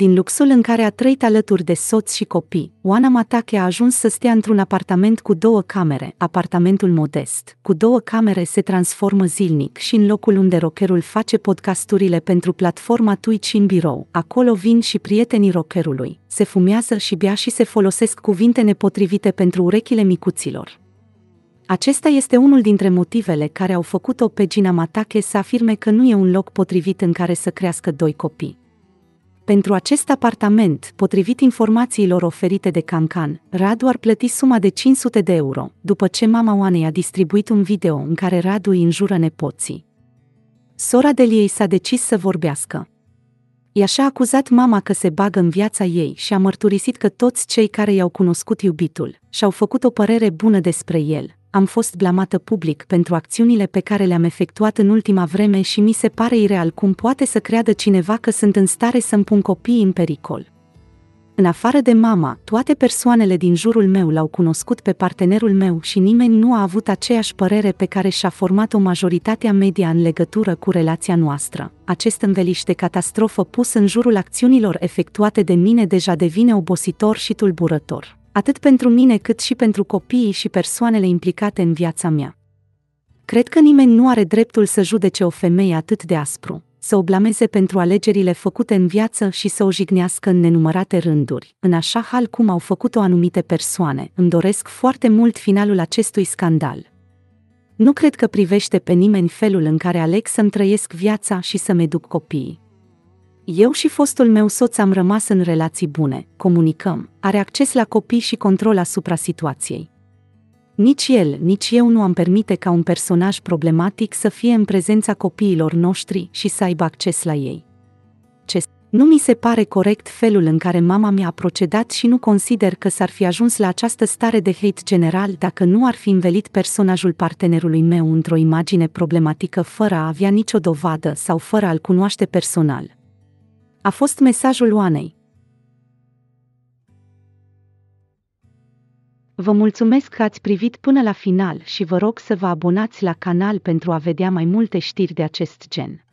Din luxul în care a trăit alături de soț și copii, Oana Matache a ajuns să stea într-un apartament cu două camere, apartamentul modest. Cu două camere se transformă zilnic și în locul unde rockerul face podcasturile pentru platforma Twitch în birou, acolo vin și prietenii rockerului, se fumează și bea și se folosesc cuvinte nepotrivite pentru urechile micuților. Acesta este unul dintre motivele care au făcut-o pe Gina Matache să afirme că nu e un loc potrivit în care să crească doi copii. Pentru acest apartament, potrivit informațiilor oferite de Cancan, Radu ar plăti suma de 500 de euro, după ce mama Oanei a distribuit un video în care Radu îi înjură nepoții. Sora Deliei s-a decis să vorbească. I așa acuzat mama că se bagă în viața ei și a mărturisit că toți cei care i-au cunoscut iubitul și-au făcut o părere bună despre el, am fost blamată public pentru acțiunile pe care le-am efectuat în ultima vreme și mi se pare ireal cum poate să creadă cineva că sunt în stare să-mi pun copiii în pericol. În afară de mama, toate persoanele din jurul meu l-au cunoscut pe partenerul meu și nimeni nu a avut aceeași părere pe care și-a format-o majoritatea media în legătură cu relația noastră. Acest înveliș de catastrofă pus în jurul acțiunilor efectuate de mine deja devine obositor și tulburător atât pentru mine cât și pentru copiii și persoanele implicate în viața mea. Cred că nimeni nu are dreptul să judece o femeie atât de aspru, să o blameze pentru alegerile făcute în viață și să o jignească în nenumărate rânduri, în așa hal cum au făcut-o anumite persoane. Îmi doresc foarte mult finalul acestui scandal. Nu cred că privește pe nimeni felul în care aleg să-mi trăiesc viața și să-mi educ copiii. Eu și fostul meu soț am rămas în relații bune, comunicăm, are acces la copii și control asupra situației. Nici el, nici eu nu am permite ca un personaj problematic să fie în prezența copiilor noștri și să aibă acces la ei. Ce nu mi se pare corect felul în care mama mi-a procedat și nu consider că s-ar fi ajuns la această stare de hate general dacă nu ar fi învelit personajul partenerului meu într-o imagine problematică fără a avea nicio dovadă sau fără a-l cunoaște personal. A fost mesajul Oanei. Vă mulțumesc că ați privit până la final și vă rog să vă abonați la canal pentru a vedea mai multe știri de acest gen.